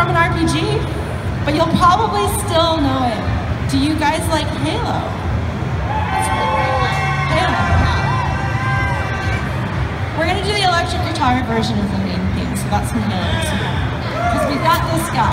from an RPG, but you'll probably still know it. Do you guys like Halo? Halo. We're gonna do the electric guitar version of the main theme, so that's the Halo. Because we got this guy,